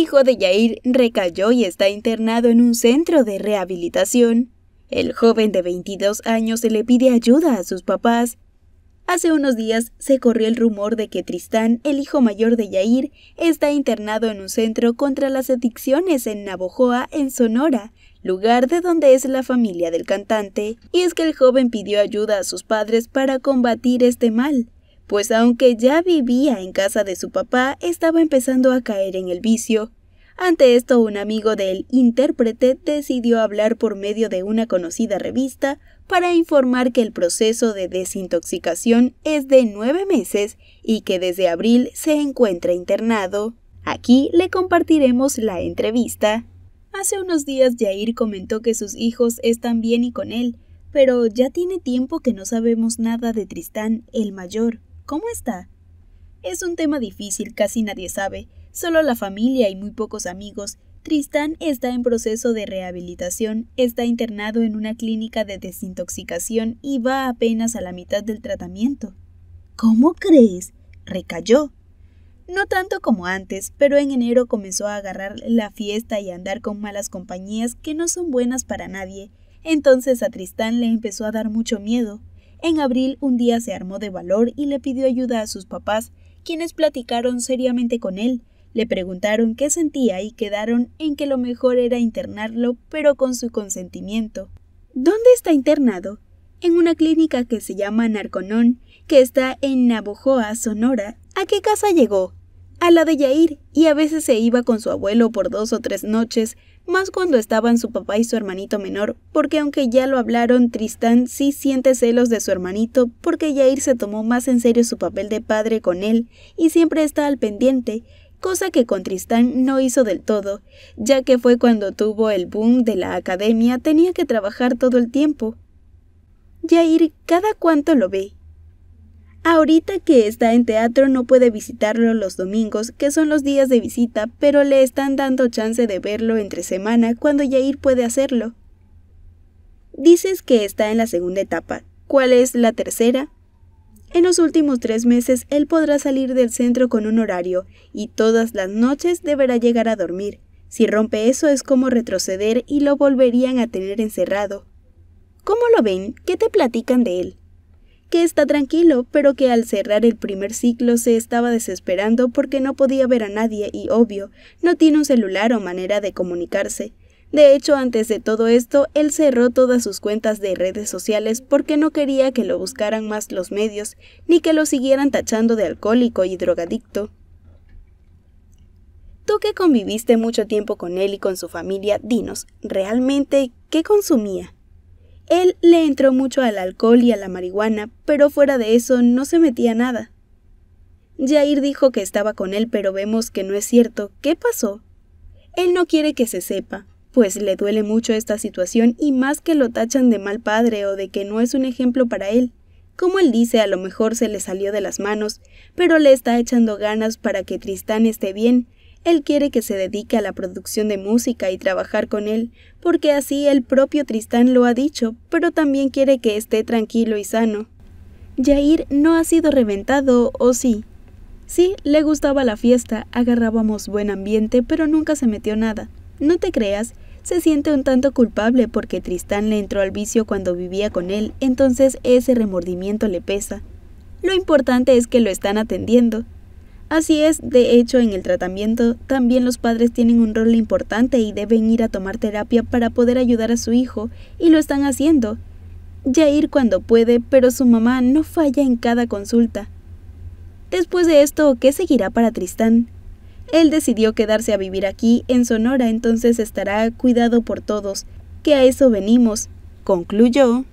hijo de Yair, recayó y está internado en un centro de rehabilitación. El joven de 22 años le pide ayuda a sus papás. Hace unos días se corrió el rumor de que Tristán, el hijo mayor de Yair, está internado en un centro contra las adicciones en Navojoa, en Sonora, lugar de donde es la familia del cantante, y es que el joven pidió ayuda a sus padres para combatir este mal, pues aunque ya vivía en casa de su papá, estaba empezando a caer en el vicio. Ante esto, un amigo del intérprete decidió hablar por medio de una conocida revista para informar que el proceso de desintoxicación es de nueve meses y que desde abril se encuentra internado. Aquí le compartiremos la entrevista. Hace unos días Jair comentó que sus hijos están bien y con él, pero ya tiene tiempo que no sabemos nada de Tristán, el mayor. ¿Cómo está? Es un tema difícil, casi nadie sabe, solo la familia y muy pocos amigos. Tristán está en proceso de rehabilitación, está internado en una clínica de desintoxicación y va apenas a la mitad del tratamiento. ¿Cómo crees? Recayó. No tanto como antes, pero en enero comenzó a agarrar la fiesta y a andar con malas compañías que no son buenas para nadie. Entonces a Tristán le empezó a dar mucho miedo. En abril un día se armó de valor y le pidió ayuda a sus papás, quienes platicaron seriamente con él. Le preguntaron qué sentía y quedaron en que lo mejor era internarlo, pero con su consentimiento. ¿Dónde está internado? En una clínica que se llama Narconón, que está en Navojoa, Sonora. ¿A qué casa llegó? A la de Yair, y a veces se iba con su abuelo por dos o tres noches, más cuando estaban su papá y su hermanito menor, porque aunque ya lo hablaron, Tristán sí siente celos de su hermanito, porque Yair se tomó más en serio su papel de padre con él, y siempre está al pendiente, cosa que con Tristán no hizo del todo, ya que fue cuando tuvo el boom de la academia, tenía que trabajar todo el tiempo. Yair cada cuánto lo ve, Ahorita que está en teatro no puede visitarlo los domingos, que son los días de visita, pero le están dando chance de verlo entre semana cuando Yair puede hacerlo. Dices que está en la segunda etapa. ¿Cuál es la tercera? En los últimos tres meses él podrá salir del centro con un horario y todas las noches deberá llegar a dormir. Si rompe eso es como retroceder y lo volverían a tener encerrado. ¿Cómo lo ven? ¿Qué te platican de él? Que está tranquilo, pero que al cerrar el primer ciclo se estaba desesperando porque no podía ver a nadie y, obvio, no tiene un celular o manera de comunicarse. De hecho, antes de todo esto, él cerró todas sus cuentas de redes sociales porque no quería que lo buscaran más los medios, ni que lo siguieran tachando de alcohólico y drogadicto. Tú que conviviste mucho tiempo con él y con su familia, dinos, ¿realmente qué consumía? Él le entró mucho al alcohol y a la marihuana, pero fuera de eso no se metía nada. Jair dijo que estaba con él, pero vemos que no es cierto. ¿Qué pasó? Él no quiere que se sepa, pues le duele mucho esta situación y más que lo tachan de mal padre o de que no es un ejemplo para él. Como él dice, a lo mejor se le salió de las manos, pero le está echando ganas para que Tristán esté bien, él quiere que se dedique a la producción de música y trabajar con él, porque así el propio Tristán lo ha dicho, pero también quiere que esté tranquilo y sano. Jair no ha sido reventado, ¿o sí? Sí, le gustaba la fiesta, agarrábamos buen ambiente, pero nunca se metió nada. No te creas, se siente un tanto culpable porque Tristán le entró al vicio cuando vivía con él, entonces ese remordimiento le pesa. Lo importante es que lo están atendiendo, Así es, de hecho, en el tratamiento también los padres tienen un rol importante y deben ir a tomar terapia para poder ayudar a su hijo, y lo están haciendo. Ya ir cuando puede, pero su mamá no falla en cada consulta. Después de esto, ¿qué seguirá para Tristán? Él decidió quedarse a vivir aquí, en Sonora, entonces estará cuidado por todos, que a eso venimos, concluyó.